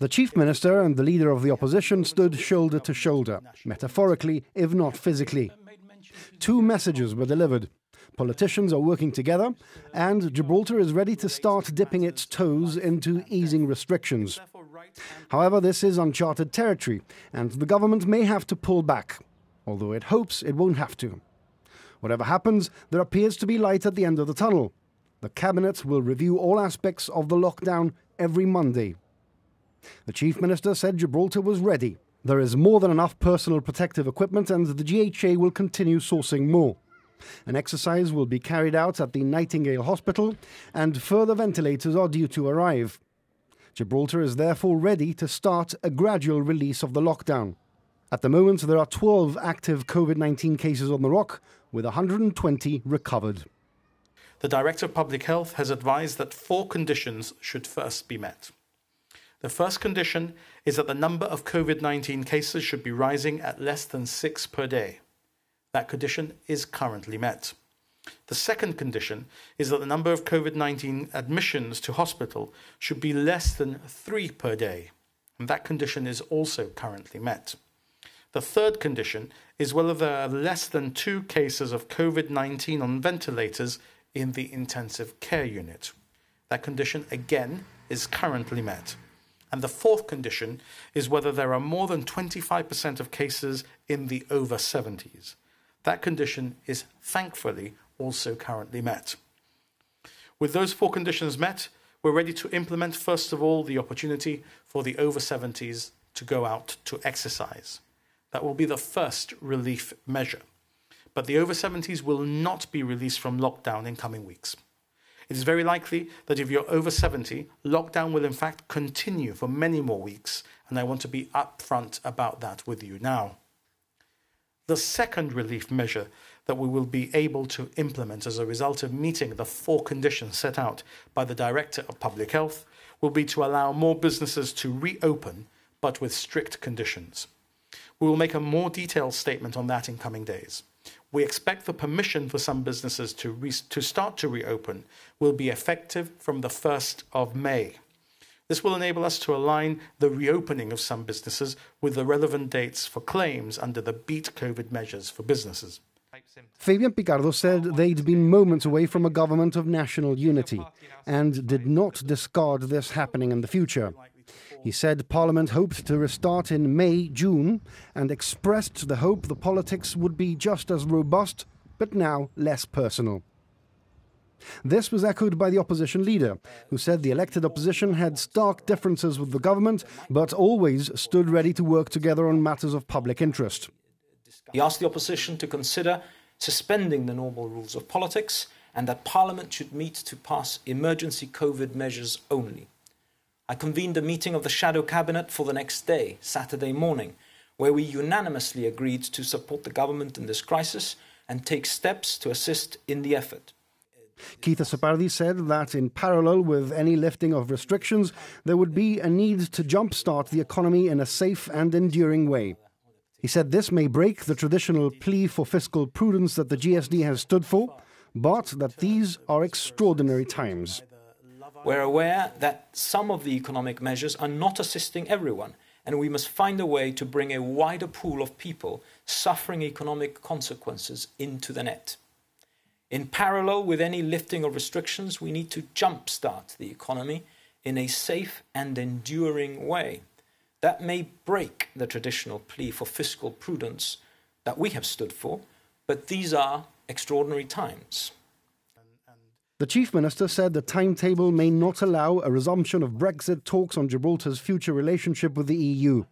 The chief minister and the leader of the opposition stood shoulder to shoulder, metaphorically, if not physically. Two messages were delivered. Politicians are working together, and Gibraltar is ready to start dipping its toes into easing restrictions. However, this is uncharted territory, and the government may have to pull back, although it hopes it won't have to. Whatever happens, there appears to be light at the end of the tunnel. The Cabinet will review all aspects of the lockdown every Monday. The Chief Minister said Gibraltar was ready. There is more than enough personal protective equipment, and the GHA will continue sourcing more. An exercise will be carried out at the Nightingale Hospital, and further ventilators are due to arrive. Gibraltar is therefore ready to start a gradual release of the lockdown. At the moment, there are 12 active COVID 19 cases on the rock, with 120 recovered. The Director of Public Health has advised that four conditions should first be met. The first condition is that the number of COVID 19 cases should be rising at less than six per day. That condition is currently met. The second condition is that the number of COVID 19 admissions to hospital should be less than three per day, and that condition is also currently met. The third condition is whether there are less than two cases of COVID 19 on ventilators in the intensive care unit. That condition, again, is currently met. And the fourth condition is whether there are more than 25% of cases in the over 70s. That condition is thankfully also currently met. With those four conditions met, we're ready to implement, first of all, the opportunity for the over 70s to go out to exercise. That will be the first relief measure. But the over 70s will not be released from lockdown in coming weeks. It is very likely that if you're over 70, lockdown will in fact continue for many more weeks, and I want to be upfront about that with you now. The second relief measure that we will be able to implement as a result of meeting the four conditions set out by the Director of Public Health will be to allow more businesses to reopen, but with strict conditions. We will make a more detailed statement on that in coming days. We expect the permission for some businesses to, to start to reopen will be effective from the 1st of May. This will enable us to align the reopening of some businesses with the relevant dates for claims under the Beat COVID measures for businesses. Fabian Picardo said they'd been moments away from a government of national unity and did not discard this happening in the future. He said Parliament hoped to restart in May, June, and expressed the hope the politics would be just as robust, but now less personal. This was echoed by the opposition leader, who said the elected opposition had stark differences with the government, but always stood ready to work together on matters of public interest. He asked the opposition to consider suspending the normal rules of politics and that Parliament should meet to pass emergency COVID measures only. I convened a meeting of the Shadow Cabinet for the next day, Saturday morning, where we unanimously agreed to support the government in this crisis and take steps to assist in the effort. Keith Azopardi said that in parallel with any lifting of restrictions, there would be a need to jumpstart the economy in a safe and enduring way. He said this may break the traditional plea for fiscal prudence that the GSD has stood for, but that these are extraordinary times. We're aware that some of the economic measures are not assisting everyone, and we must find a way to bring a wider pool of people suffering economic consequences into the net. In parallel with any lifting of restrictions, we need to jumpstart the economy in a safe and enduring way. That may break the traditional plea for fiscal prudence that we have stood for, but these are extraordinary times. The Chief Minister said the timetable may not allow a resumption of Brexit talks on Gibraltar's future relationship with the EU.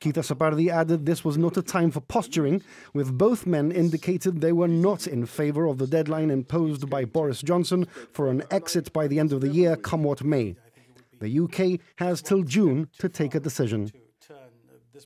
Keith Azopardi added this was not a time for posturing, with both men indicated they were not in favour of the deadline imposed by Boris Johnson for an exit by the end of the year, come what may. The UK has till June to take a decision.